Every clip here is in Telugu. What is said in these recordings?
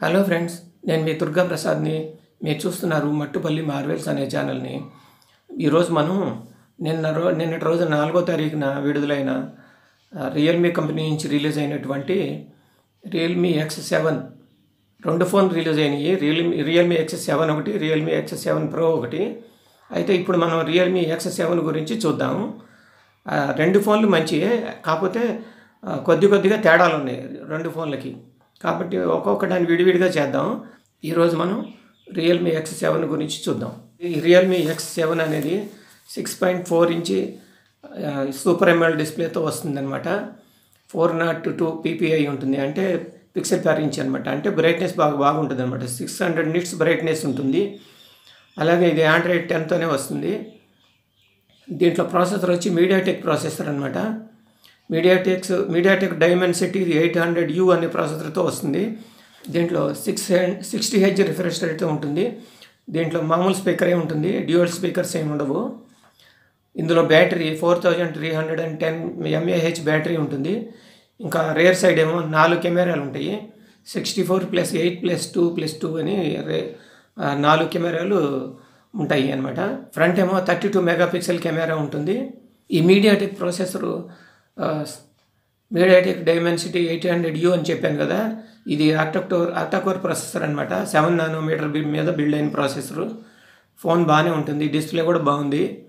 హలో ఫ్రెండ్స్ నేను మీ దుర్గా ప్రసాద్ని. మీరు చూస్తున్నారు మట్టుపల్లి మార్వెల్స్ అనే ఛానల్ని ఈరోజు మనం నిన్న రో నిన్నటి రోజు నాలుగో తారీఖున విడుదలైన రియల్మీ కంపెనీ నుంచి రిలీజ్ అయినటువంటి రియల్మీ ఎక్స్ సెవెన్ రెండు ఫోన్ రిలీజ్ అయినాయి. రియల్మీ రియల్మీ ఎక్స్ సెవెన్ ఒకటి రియల్మీ ఎక్స్ సెవెన్ ప్రో ఒకటి. అయితే ఇప్పుడు మనం రియల్మీ ఎక్స్ సెవెన్ గురించి చూద్దాము రెండు ఫోన్లు మంచివే కాకపోతే కొద్ది కొద్దిగా తేడాలు ఉన్నాయి రెండు ఫోన్లకి కాబట్టి ఒక్కొక్క దాన్ని విడివిడిగా చేద్దాం. ఈరోజు మనం రియల్మీ ఎక్స్ సెవెన్ గురించి చూద్దాం. ఈ రియల్మీ ఎక్స్ సెవెన్ అనేది six point four inch super AMOLED డిస్ప్లేతో వస్తుందన్నమాట. ఫోర్ నాట్ టూ పీపీఐ ఉంటుంది. అంటే పిక్సెల్ పర్ ఇంచ్ అనమాట అంటే బ్రైట్నెస్ బాగా బాగుంటుంది అనమాట సిక్స్ హండ్రెడ్ నిట్స్ బ్రైట్నెస్ ఉంటుంది. అలాగే ఇది ఆండ్రాయిడ్ టెన్తోనే వస్తుంది. దీంట్లో ప్రాసెసర్ వచ్చి మీడియాటెక్ ప్రాసెసర్ అనమాట MediaTek's MediaTek Dimensity eight hundred U అనే ప్రాసెసర్తో వస్తుంది. దీంట్లో సిక్స్ సిక్స్టీ హెచ్ రిఫ్రెష్ రేట్తో ఉంటుంది. దీంట్లో మామూలు స్పీకరే ఉంటుంది. డ్యూయల్ స్పీకర్స్ ఏమి ఉండవు. ఇందులో battery four thousand three hundred and ten mAh battery ఉంటుంది. ఇంకా రేర్ సైడ్ ఏమో నాలుగు కెమెరాలు ఉంటాయి. Sixty four plus eight plus two plus two అని రే నాలుగు కెమెరాలు ఉంటాయి అనమాట ఫ్రంట్ ఏమో థర్టీ టూ మెగాపిక్సెల్ కెమెరా ఉంటుంది. ఈ MediaTek processor MediaTek Dimensity eight hundred U అని చెప్పాను కదా ఇది ఆక్టోర్ ఆక్టాకోర్ ప్రాసెసర్ అనమాట సెవెన్ నానోమీటర్ మీద బిల్డ్ అయిన ప్రాసెసరు. ఫోన్ బాగానే ఉంటుంది డిస్ప్లే కూడా బాగుంది.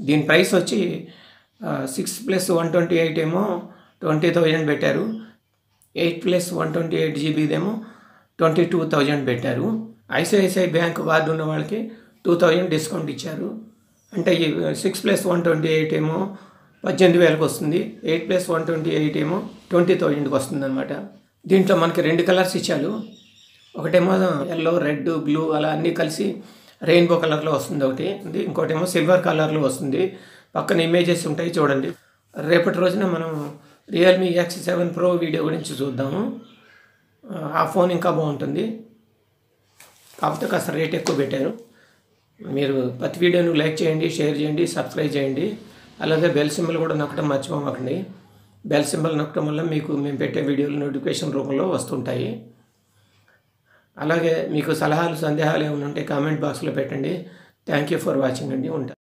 దీని ప్రైస్ వచ్చి six plus one twenty eight ఏమో ట్వంటీ థౌజండ్ పెట్టారు. Eight plus one twenty eight జీబీదేమో twenty two thousand పెట్టారు. ఐసిఐసిఐ బ్యాంక్ కార్డు ఉన్న వాళ్ళకి టూ థౌజండ్ డిస్కౌంట్ ఇచ్చారు. అంటే ఈ six plus one twenty eight ఏమో పద్దెనిమిది వేలకు వస్తుంది. Eight plus one twenty eight ఏమో ట్వంటీ థౌజండ్కి వస్తుంది అనమాట దీంట్లో మనకి రెండు కలర్స్ ఇచ్చారు. ఒకటేమో ఎల్లో రెడ్ బ్లూ అలా అన్నీ కలిసి రెయిన్బో కలర్లో వస్తుంది ఒకటి. ఇంకోటేమో సిల్వర్ కలర్లో వస్తుంది. పక్కన ఇమేజెస్ ఉంటాయి చూడండి. రేపటి రోజున మనం Realme X seven pro video గురించి చూద్దాము. ఆ ఫోన్ ఇంకా బాగుంటుంది. కాకపోతే కాస్త రేట్ ఎక్కువ పెట్టారు. మీరు ప్రతి వీడియోను లైక్ చేయండి షేర్ చేయండి సబ్స్క్రైబ్ చేయండి. అలాగే బెల్ సింబల్ కూడా నొక్కడం మర్చిపోమాకండి. బెల్ సింబల్ నొక్కడం వల్ల మీకు మేము పెట్టే వీడియోలు నోటిఫికేషన్ రూపంలో వస్తుంటాయి. అలాగే మీకు సలహాలు సందేహాలు ఏమైనా ఉంటే కామెంట్ బాక్స్లో పెట్టండి. థ్యాంక్ యూ ఫర్ వాచింగ్ అండి. ఉంటాను